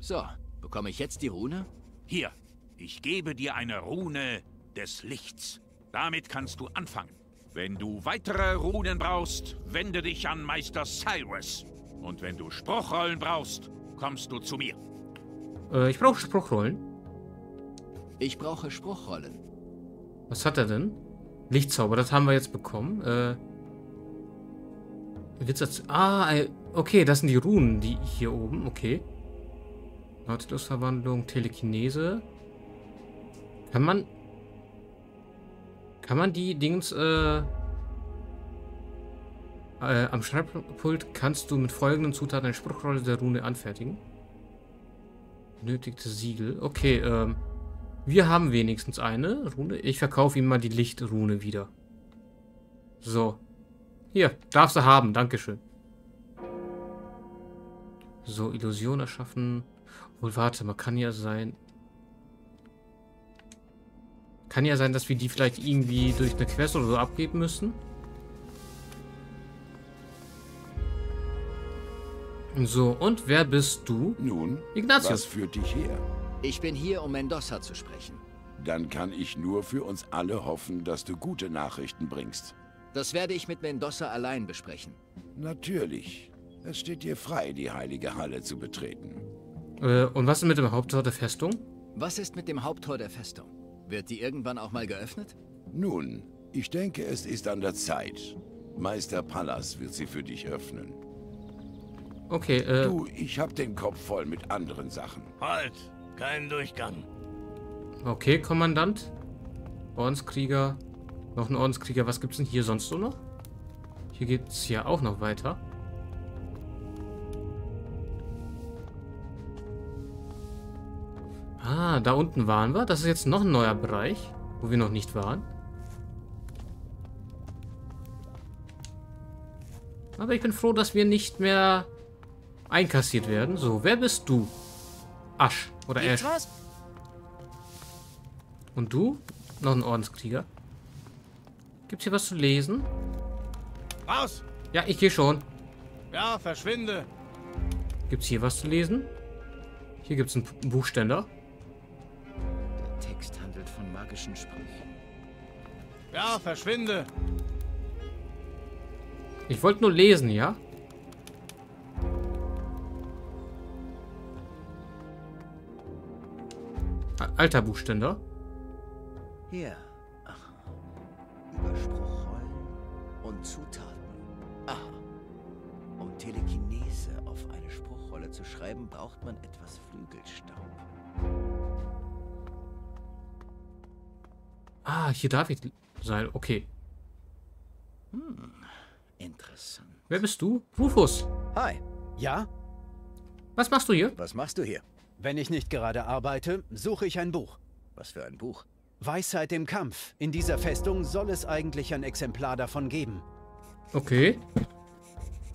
So, bekomme ich jetzt die Rune? Hier, ich gebe dir eine Rune des Lichts. Damit kannst du anfangen. Wenn du weitere Runen brauchst, wende dich an Meister Cyrus. Und wenn du Spruchrollen brauchst, kommst du zu mir. Äh, ich brauche Spruchrollen. Ich brauche Spruchrollen. Was hat er denn? Lichtzauber, das haben wir jetzt bekommen. Äh, Witz. Ah, äh, okay, das sind die Runen, die hier oben. Okay. Nautilus-Verwandlung, Telekinese. Kann man... Kann man die Dings, äh... äh am Schreibpult kannst du mit folgenden Zutaten eine Spruchrolle der Rune anfertigen. Benötigte Siegel. Okay, ähm... Wir haben wenigstens eine Rune. Ich verkaufe ihm mal die Lichtrune wieder. So. Hier, darfst du haben. Dankeschön. So, Illusion erschaffen. Wohl, warte, man kann ja sein... Kann ja sein, dass wir die vielleicht irgendwie durch eine Quest oder so abgeben müssen. So, und wer bist du? Nun, Ignatius. was führt dich her? Ich bin hier, um Mendoza zu sprechen. Dann kann ich nur für uns alle hoffen, dass du gute Nachrichten bringst. Das werde ich mit Mendoza allein besprechen. Natürlich. Es steht dir frei, die heilige Halle zu betreten. Äh, und was ist mit dem Haupttor der Festung? Was ist mit dem Haupttor der Festung? Wird die irgendwann auch mal geöffnet? Nun, ich denke, es ist an der Zeit. Meister Pallas wird sie für dich öffnen. Okay, äh... Du, ich hab den Kopf voll mit anderen Sachen. Halt! Kein Durchgang. Okay, Kommandant. Ordenskrieger. Noch ein Ordenskrieger. Was gibt's denn hier sonst so noch? Hier geht's ja auch noch weiter. Ah, da unten waren wir. Das ist jetzt noch ein neuer Bereich, wo wir noch nicht waren. Aber ich bin froh, dass wir nicht mehr einkassiert werden. So, wer bist du? Asch. Oder Gibt's Ash. was? Und du? Noch ein Ordenskrieger. Gibt's hier was zu lesen? Raus! Ja, ich gehe schon. Ja, verschwinde! Gibt's hier was zu lesen? Hier gibt's einen P- Buchständer. Der Text handelt von magischen Sprüchen. Ja, verschwinde! Ich wollte nur lesen, ja? Alter Buchständer. Hier. Aha. Über Spruchrollen und Zutaten. Aha. Um Telekinese auf eine Spruchrolle zu schreiben, braucht man etwas Flügelstaub. Ah, hier darf ich sein. Okay. Hm. Interessant. Wer bist du? Rufus. Hi. Ja? Was machst du hier? Was machst du hier? Wenn ich nicht gerade arbeite, suche ich ein Buch. Was für ein Buch? Weisheit im Kampf. In dieser Festung soll es eigentlich ein Exemplar davon geben. Okay.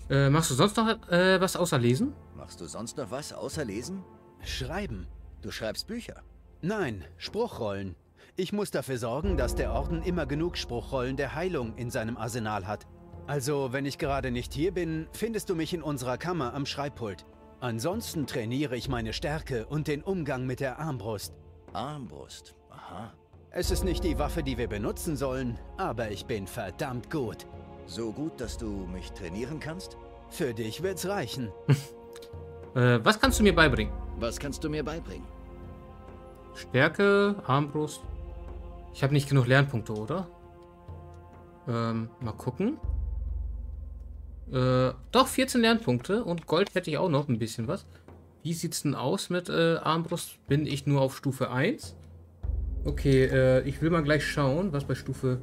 Äh, machst du sonst noch äh, was außer lesen? Machst du sonst noch was außer lesen? Schreiben. Du schreibst Bücher. Nein, Spruchrollen. Ich muss dafür sorgen, dass der Orden immer genug Spruchrollen der Heilung in seinem Arsenal hat. Also, wenn ich gerade nicht hier bin, findest du mich in unserer Kammer am Schreibpult. Ansonsten trainiere ich meine Stärke und den Umgang mit der Armbrust. Armbrust. Aha. Es ist nicht die Waffe, die wir benutzen sollen, aber ich bin verdammt gut. So gut, dass du mich trainieren kannst? Für dich wird's reichen. <laughs> Äh, was kannst du mir beibringen? Was kannst du mir beibringen? Stärke, Armbrust. Ich habe nicht genug Lernpunkte, oder? Ähm, mal gucken. Äh, doch, 14 Lernpunkte und Gold hätte ich auch noch ein bisschen was. Wie sieht's denn aus mit äh, Armbrust? Bin ich nur auf Stufe 1? Okay, äh, ich will mal gleich schauen, was bei Stufe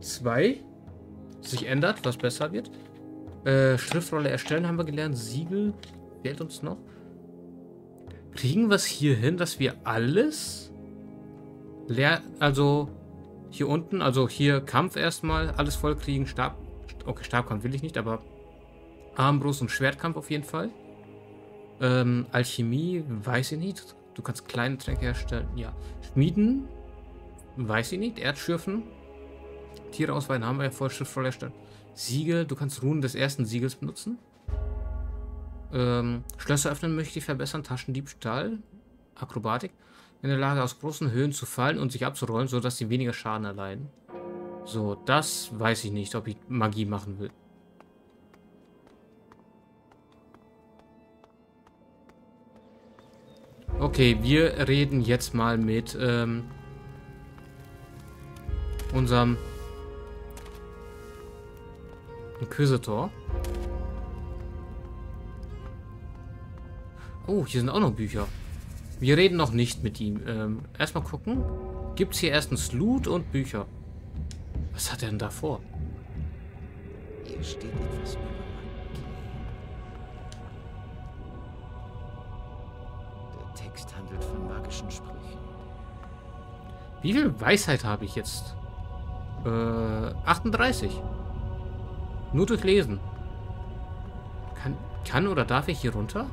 2 sich ändert, was besser wird. Äh, Schriftrolle erstellen haben wir gelernt. Siegel fehlt uns noch. Kriegen wir es hier hin, dass wir alles leer, also hier unten, also hier Kampf erstmal alles voll kriegen. Stab, okay, Stabkampf will ich nicht, aber Armbrust und Schwertkampf auf jeden Fall. Ähm, Alchemie, weiß ich nicht. Du kannst kleine Tränke herstellen. Ja. Schmieden, weiß ich nicht. Erdschürfen. Tiere ausweiten haben wir ja voll schriftvoll erstellt. Siegel, du kannst Runen des ersten Siegels benutzen. Ähm, Schlösser öffnen möchte ich verbessern. Taschendiebstahl. Akrobatik. In der Lage, aus großen Höhen zu fallen und sich abzurollen, sodass sie weniger Schaden erleiden. So, das weiß ich nicht, ob ich Magie machen will. Okay, wir reden jetzt mal mit ähm, unserem Inquisitor. Oh, hier sind auch noch Bücher. Wir reden noch nicht mit ihm. Ähm, erstmal gucken. Gibt es hier erstens Loot und Bücher? Was hat er denn da vor? Hier steht etwas über Der Text handelt von magischen Sprüchen. Wie viel Weisheit habe ich jetzt? Äh, 38. Nur durch Lesen. Kann, kann oder darf ich hier runter?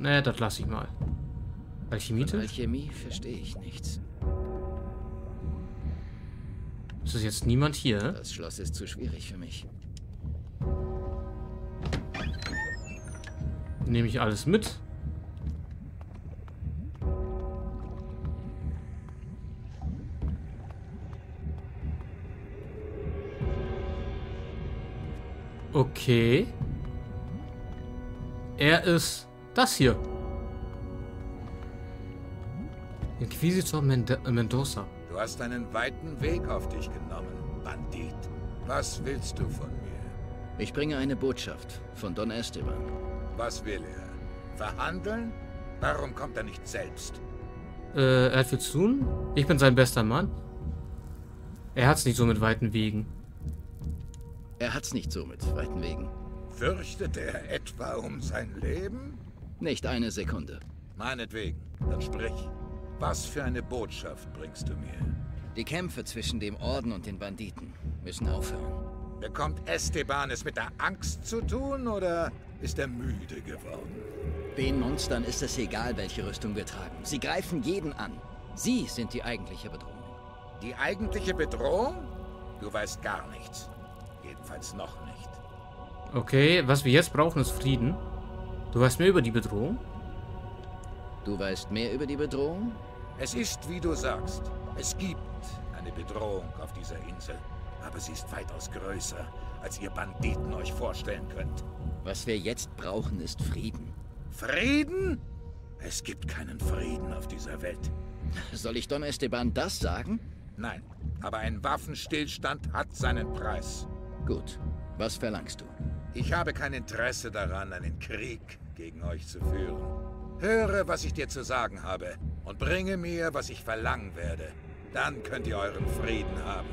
Ne, das lasse ich mal. Alchemietisch? Alchemie verstehe ich nichts. Ist das jetzt niemand hier? Das Schloss ist zu schwierig für mich. Nehme ich alles mit? Okay. Er ist das hier. Inquisitor Mend Mendoza. Du hast einen weiten Weg auf dich genommen, Bandit. Was willst du von mir? Ich bringe eine Botschaft von Don Esteban. Was will er? Verhandeln? Warum kommt er nicht selbst? Äh, er hat viel zu tun. Ich bin sein bester Mann. Er hat's nicht so mit weiten Wegen. Er hat's nicht so mit weiten Wegen. Fürchtet er etwa um sein Leben? Nicht eine Sekunde. Meinetwegen, dann sprich. Was für eine Botschaft bringst du mir? Die Kämpfe zwischen dem Orden und den Banditen müssen aufhören. Bekommt Esteban es mit der Angst zu tun oder ist er müde geworden? Den Monstern ist es egal, welche Rüstung wir tragen. Sie greifen jeden an. Sie sind die eigentliche Bedrohung. Die eigentliche Bedrohung? Du weißt gar nichts. Jedenfalls noch nicht. Okay, was wir jetzt brauchen, ist Frieden. Du weißt mehr über die Bedrohung? Du weißt mehr über die Bedrohung? Es ist, wie du sagst. Es gibt eine Bedrohung auf dieser Insel. Aber sie ist weitaus größer, als ihr Banditen euch vorstellen könnt. Was wir jetzt brauchen, ist Frieden. Frieden? Es gibt keinen Frieden auf dieser Welt. Soll ich Don Esteban das sagen? Nein, aber ein Waffenstillstand hat seinen Preis. Gut. Was verlangst du? Ich habe kein Interesse daran, einen Krieg gegen euch zu führen. Höre, was ich dir zu sagen habe und bringe mir, was ich verlangen werde. Dann könnt ihr euren Frieden haben.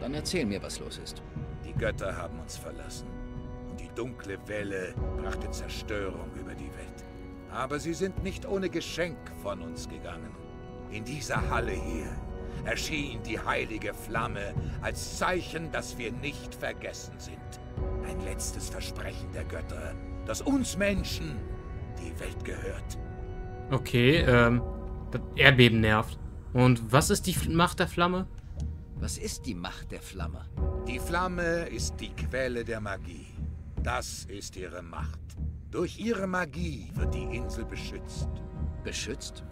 Dann erzähl mir, was los ist. Die Götter haben uns verlassen. Und die dunkle Welle brachte Zerstörung über die Welt. Aber sie sind nicht ohne Geschenk von uns gegangen. In dieser Halle hier erschien die heilige Flamme als Zeichen, dass wir nicht vergessen sind. Ein letztes Versprechen der Götter, dass uns Menschen die Welt gehört. Okay, ähm, das Erdbeben nervt. Und was ist die Macht der Flamme? Was ist die Macht der Flamme? Die Flamme ist die Quelle der Magie. Das ist ihre Macht. Durch ihre Magie wird die Insel beschützt. Beschützt?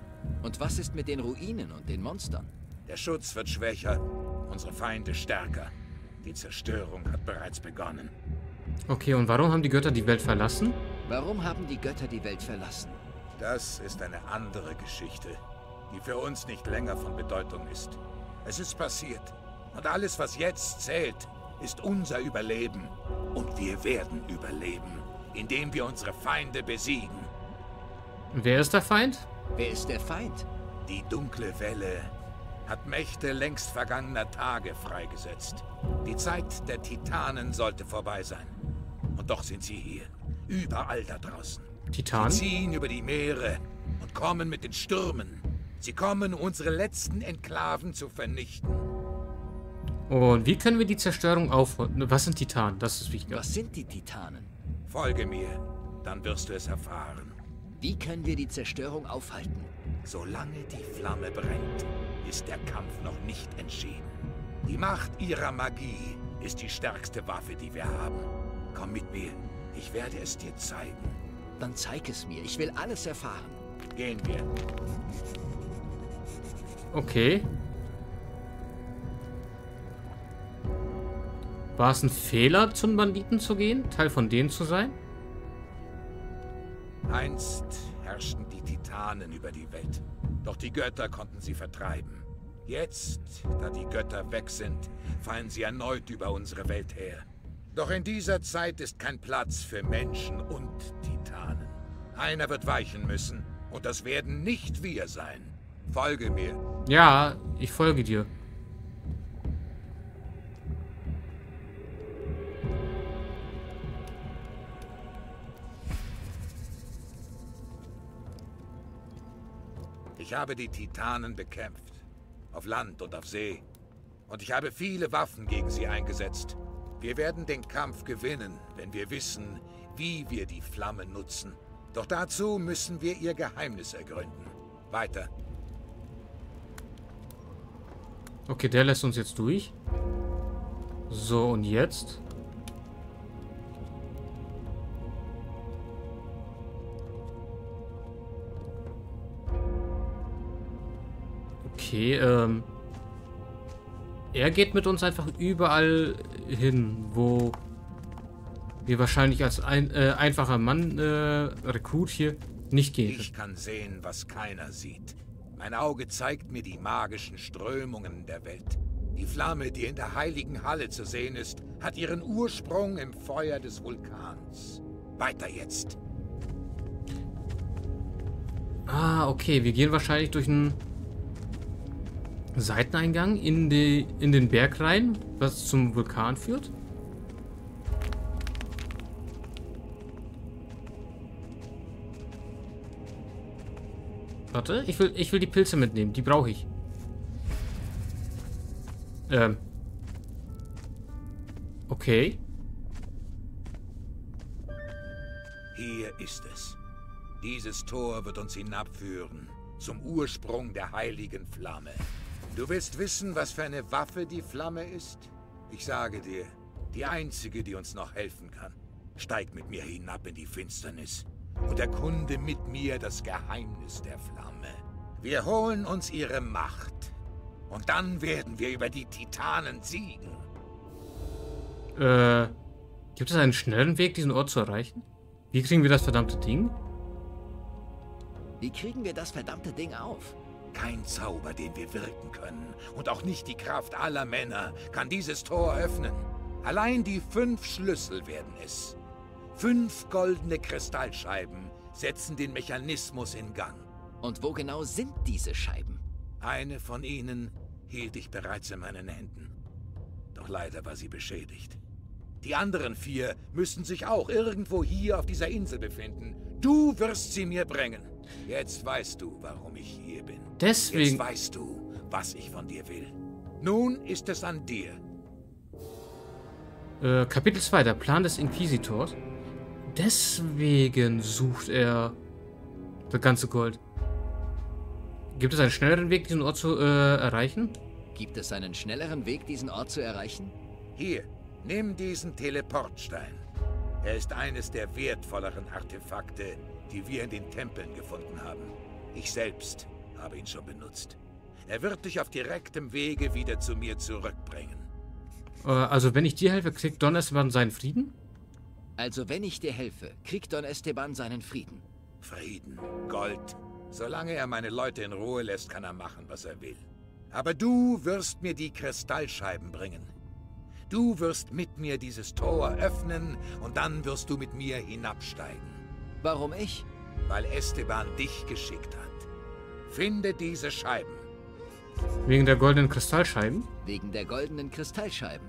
Und was ist mit den Ruinen und den Monstern? Der Schutz wird schwächer, unsere Feinde stärker. Die Zerstörung hat bereits begonnen. Okay, und warum haben die Götter die Welt verlassen? Warum haben die Götter die Welt verlassen? Das ist eine andere Geschichte, die für uns nicht länger von Bedeutung ist. Es ist passiert. Und alles, was jetzt zählt, ist unser Überleben. Und wir werden überleben, indem wir unsere Feinde besiegen. Wer ist der Feind? Wer ist der Feind? Die dunkle Welle hat Mächte längst vergangener Tage freigesetzt. Die Zeit der Titanen sollte vorbei sein. Und doch sind sie hier, überall da draußen. Titanen? Sie ziehen über die Meere und kommen mit den Stürmen. Sie kommen, um unsere letzten Enklaven zu vernichten. Und wie können wir die Zerstörung aufhalten? Was sind Titanen? Das ist wichtig. Was sind die Titanen? Folge mir, dann wirst du es erfahren. Wie können wir die Zerstörung aufhalten? Solange die Flamme brennt, ist der Kampf noch nicht entschieden. Die Macht ihrer Magie ist die stärkste Waffe, die wir haben. Komm mit mir, ich werde es dir zeigen. Dann zeig es mir, ich will alles erfahren. Gehen wir. Okay. War es ein Fehler, zum Banditen zu gehen? Teil von denen zu sein? Einst herrschten die Titanen über die Welt. Doch die Götter konnten sie vertreiben. Jetzt, da die Götter weg sind, fallen sie erneut über unsere Welt her. Doch in dieser Zeit ist kein Platz für Menschen und Titanen. Einer wird weichen müssen. Und das werden nicht wir sein. Folge mir. Ja, ich folge dir. Ich habe die Titanen bekämpft. Auf Land und auf See. Und ich habe viele Waffen gegen sie eingesetzt. Wir werden den Kampf gewinnen, wenn wir wissen, wie wir die Flamme nutzen. Doch dazu müssen wir ihr Geheimnis ergründen. Weiter. Okay, der lässt uns jetzt durch. So, und jetzt? Okay, ähm... Er geht mit uns einfach überall hin, wo wir wahrscheinlich als ein, äh, einfacher Mann, äh, Rekrut hier, nicht gehen. Ich kann sehen, was keiner sieht. Mein Auge zeigt mir die magischen Strömungen der Welt. Die Flamme, die in der heiligen Halle zu sehen ist, hat ihren Ursprung im Feuer des Vulkans. Weiter jetzt. Ah, okay. Wir gehen wahrscheinlich durch einen Seiteneingang in, die, in den Berg rein, was zum Vulkan führt. Warte, ich will, ich will die Pilze mitnehmen. Die brauche ich. Ähm. Okay. Hier ist es. Dieses Tor wird uns hinabführen zum Ursprung der heiligen Flamme. Du willst wissen, was für eine Waffe die Flamme ist? Ich sage dir, die einzige, die uns noch helfen kann. Steig mit mir hinab in die Finsternis und erkunde mit mir das Geheimnis der Flamme. Wir holen uns ihre Macht. Und dann werden wir über die Titanen siegen. Äh, gibt es einen schnellen Weg, diesen Ort zu erreichen? Wie kriegen wir das verdammte Ding? Wie kriegen wir das verdammte Ding auf? Kein Zauber, den wir wirken können, und auch nicht die Kraft aller Männer, kann dieses Tor öffnen. Allein die fünf Schlüssel werden es. Fünf goldene Kristallscheiben setzen den Mechanismus in Gang. Und wo genau sind diese Scheiben? Eine von ihnen hielt ich bereits in meinen Händen. Doch leider war sie beschädigt. Die anderen vier müssen sich auch irgendwo hier auf dieser Insel befinden. Du wirst sie mir bringen. Jetzt weißt du, warum ich hier bin. Deswegen. Jetzt weißt du, was ich von dir will. Nun ist es an dir. Äh, Kapitel 2, der Plan des Inquisitors. Deswegen sucht er das ganze Gold. Gibt es einen schnelleren Weg, diesen Ort zu äh, erreichen? Gibt es einen schnelleren Weg, diesen Ort zu erreichen? Hier, nimm diesen Teleportstein. Er ist eines der wertvolleren Artefakte, die wir in den Tempeln gefunden haben. Ich selbst habe ihn schon benutzt. Er wird dich auf direktem Wege wieder zu mir zurückbringen. Äh, also wenn ich dir helfe, kriegt Don Esteban seinen Frieden? Also wenn ich dir helfe, kriegt Don Esteban seinen Frieden. Frieden, Gold. Solange er meine Leute in Ruhe lässt, kann er machen, was er will. Aber du wirst mir die Kristallscheiben bringen. Du wirst mit mir dieses Tor öffnen und dann wirst du mit mir hinabsteigen. Warum ich? Weil Esteban dich geschickt hat. Finde diese Scheiben. Wegen der goldenen Kristallscheiben? Wegen der goldenen Kristallscheiben.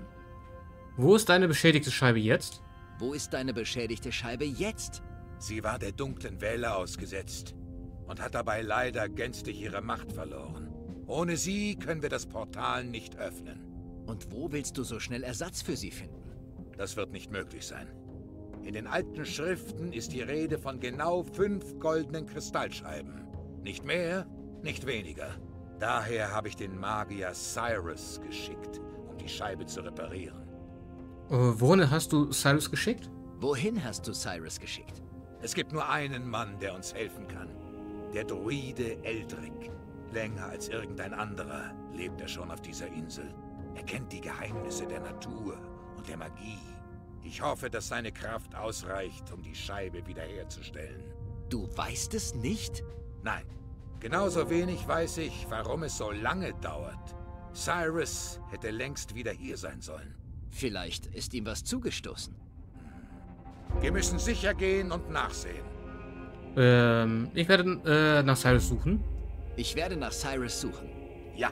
Wo ist deine beschädigte Scheibe jetzt? Wo ist deine beschädigte Scheibe jetzt? Sie war der dunklen Welle ausgesetzt und hat dabei leider gänzlich ihre Macht verloren. Ohne sie können wir das Portal nicht öffnen. Und wo willst du so schnell Ersatz für sie finden? Das wird nicht möglich sein. In den alten Schriften ist die Rede von genau fünf goldenen Kristallscheiben. Nicht mehr, nicht weniger. Daher habe ich den Magier Cyrus geschickt, um die Scheibe zu reparieren. Äh, wohin hast du Cyrus geschickt? Wohin hast du Cyrus geschickt? Es gibt nur einen Mann, der uns helfen kann. Der Druide Eldrick. Länger als irgendein anderer lebt er schon auf dieser Insel. Er kennt die Geheimnisse der Natur und der Magie. Ich hoffe, dass seine Kraft ausreicht, um die Scheibe wiederherzustellen. Du weißt es nicht? Nein. Genauso wenig weiß ich, warum es so lange dauert. Cyrus hätte längst wieder hier sein sollen. Vielleicht ist ihm was zugestoßen. Wir müssen sicher gehen und nachsehen. Ähm, ich werde äh, nach Cyrus suchen. Ich werde nach Cyrus suchen. Ja,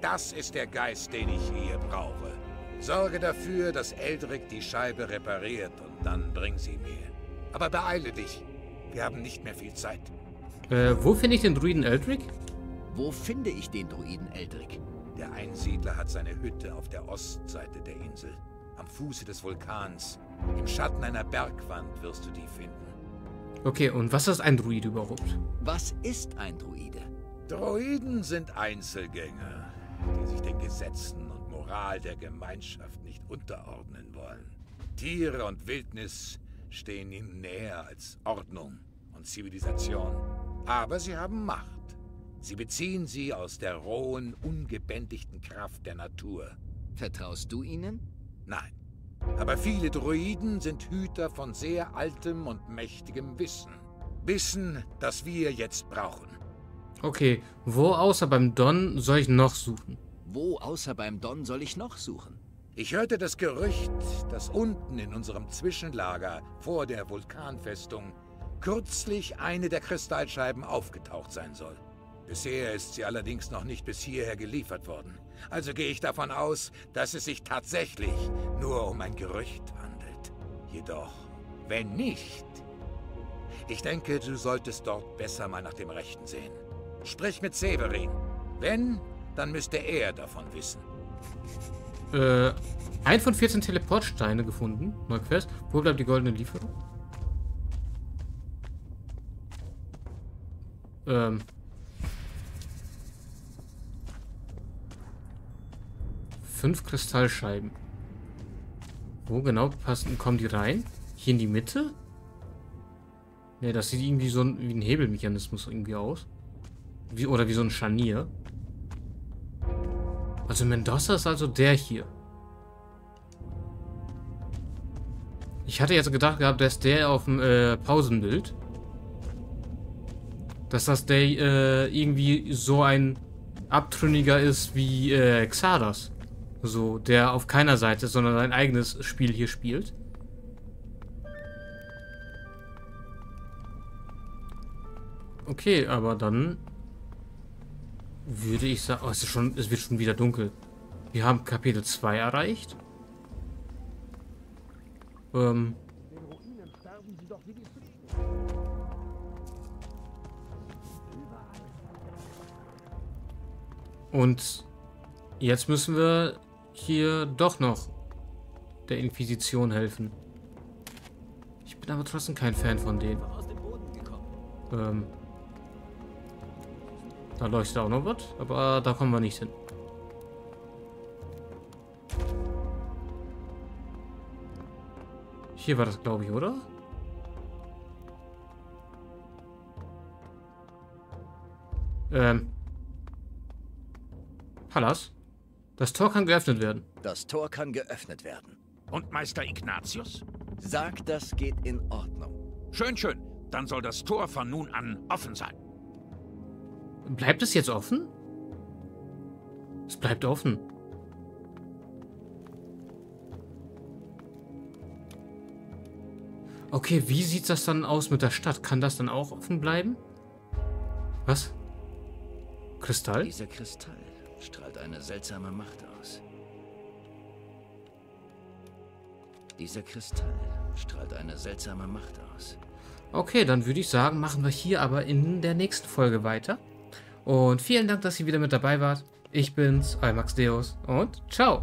das ist der Geist, den ich hier brauche. Sorge dafür, dass Eldrick die Scheibe repariert und dann bring sie mir. Aber beeile dich. Wir haben nicht mehr viel Zeit. Äh, wo finde ich den Druiden Eldrick? Wo finde ich den Druiden Eldrick? Der Einsiedler hat seine Hütte auf der Ostseite der Insel. Am Fuße des Vulkans. Im Schatten einer Bergwand wirst du die finden. Okay, und was ist ein Druide überhaupt? Was ist ein Druide? Droiden sind Einzelgänger, die sich den Gesetzen und Moral der Gemeinschaft nicht unterordnen wollen. Tiere und Wildnis stehen ihnen näher als Ordnung und Zivilisation. Aber sie haben Macht. Sie beziehen sie aus der rohen, ungebändigten Kraft der Natur. Vertraust du ihnen? Nein. Aber viele Druiden sind Hüter von sehr altem und mächtigem Wissen. Wissen, das wir jetzt brauchen. Okay, wo außer beim Don soll ich noch suchen? Wo außer beim Don soll ich noch suchen? Ich hörte das Gerücht, dass unten in unserem Zwischenlager vor der Vulkanfestung kürzlich eine der Kristallscheiben aufgetaucht sein soll. Bisher ist sie allerdings noch nicht bis hierher geliefert worden. Also gehe ich davon aus, dass es sich tatsächlich nur um ein Gerücht handelt. Jedoch, wenn nicht... Ich denke, du solltest dort besser mal nach dem Rechten sehen. Sprich mit Severin. Wenn, dann müsste er davon wissen. Äh, ein von 14 Teleportsteine gefunden. Neuquest. Wo bleibt die goldene Lieferung? Ähm. Fünf Kristallscheiben. Wo genau passen, kommen die rein? Hier in die Mitte? Ne, das sieht irgendwie so ein, wie ein Hebelmechanismus irgendwie aus. Wie, oder wie so ein Scharnier. Also Mendoza ist also der hier. Ich hatte jetzt gedacht gehabt, dass der auf dem äh, Pausenbild. Dass das der äh, irgendwie so ein Abtrünniger ist wie äh, Xardas. So, der auf keiner Seite, sondern sein eigenes Spiel hier spielt. Okay, aber dann würde ich sagen... Oh, es, ist schon, es wird schon wieder dunkel. Wir haben Kapitel 2 erreicht. Ähm... Und jetzt müssen wir hier doch noch der Inquisition helfen. Ich bin aber trotzdem kein Fan von denen. Ähm, da leuchtet auch noch was, aber da kommen wir nicht hin. Hier war das, glaube ich, oder? Ähm. Pallas? Das Tor kann geöffnet werden. Das Tor kann geöffnet werden. Und Meister Ignatius? Sagt, das geht in Ordnung. Schön, schön. Dann soll das Tor von nun an offen sein. Bleibt es jetzt offen? Es bleibt offen. Okay, wie sieht das dann aus mit der Stadt? Kann das dann auch offen bleiben? Was? Kristall? Dieser Kristall strahlt eine seltsame Macht aus. Dieser Kristall strahlt eine seltsame Macht aus. Okay, dann würde ich sagen, machen wir hier aber in der nächsten Folge weiter. Und vielen Dank, dass ihr wieder mit dabei wart. Ich bin's, Almax Deus und ciao.